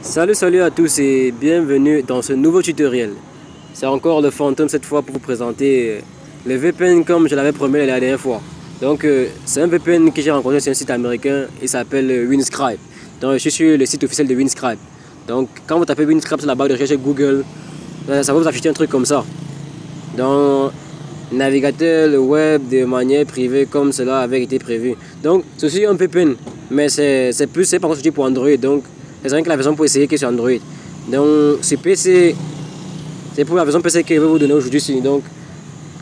Salut salut à tous et bienvenue dans ce nouveau tutoriel. C'est encore le fantôme cette fois pour vous présenter le VPN comme je l'avais promis la dernière fois. Donc euh, c'est un VPN que j'ai rencontré sur un site américain, il s'appelle Winscribe. Donc je suis sur le site officiel de Winscribe. Donc quand vous tapez Winscribe sur la barre de recherche Google, ça va vous afficher un truc comme ça. Dans navigateur web de manière privée comme cela avait été prévu. Donc ceci est un VPN, mais c'est plus c'est par contre pour Android. Donc c'est rien que la version pour essayer qui est sur Android. Donc, ce PC, c'est pour la version PC que je vais vous donner aujourd'hui. Donc,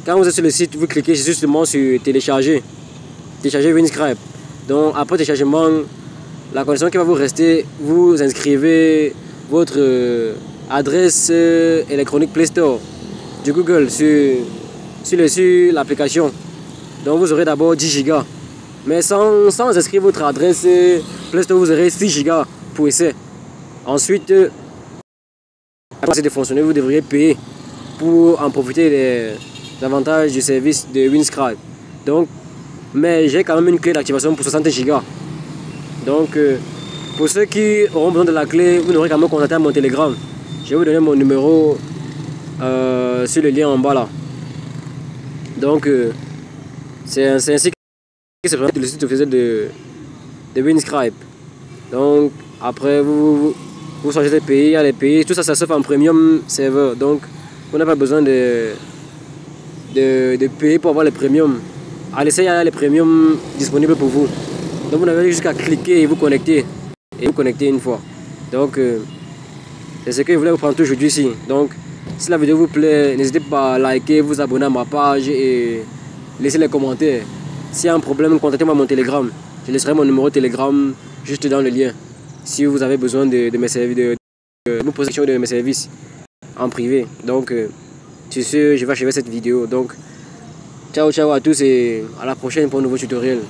quand vous êtes sur le site, vous cliquez justement sur télécharger. Télécharger WinScribe. Donc, après téléchargement, la condition qui va vous rester, vous inscrivez votre euh, adresse euh, électronique Play Store du Google sur, sur l'application. Donc, vous aurez d'abord 10 Go. Mais sans, sans inscrire votre adresse euh, Play Store, vous aurez 6 Go pour essai. Ensuite, euh, après de fonctionner, vous devriez payer pour en profiter des avantages du service de WinScribe. Donc, mais j'ai quand même une clé d'activation pour 60 Go. Donc, euh, pour ceux qui auront besoin de la clé, vous n'aurez qu'à me contacter à mon Telegram. Je vais vous donner mon numéro euh, sur le lien en bas là. Donc, c'est ainsi que c'est vraiment le site officiel de, de WinScribe. Donc, après, vous, vous, changez de pays, il y a les pays, tout ça, ça se fait en premium serveur. Donc, vous n'avez pas besoin de, de, payer pour avoir les premiums. À l'essai, il y a les premiums disponibles pour vous. Donc, vous n'avez juste qu'à cliquer et vous connecter. Et vous connecter une fois. Donc, euh, c'est ce que je voulais vous prendre aujourd'hui ici. Donc, si la vidéo vous plaît, n'hésitez pas à liker, vous abonner à ma page et laisser les commentaires. S'il y a un problème, contactez-moi mon Telegram. Je laisserai mon numéro Telegram juste dans le lien si vous avez besoin de, mes services, de, de, de mes services en privé. Donc, euh, sur ce, je vais achever cette vidéo. Donc, ciao, ciao à tous et à la prochaine pour un nouveau tutoriel.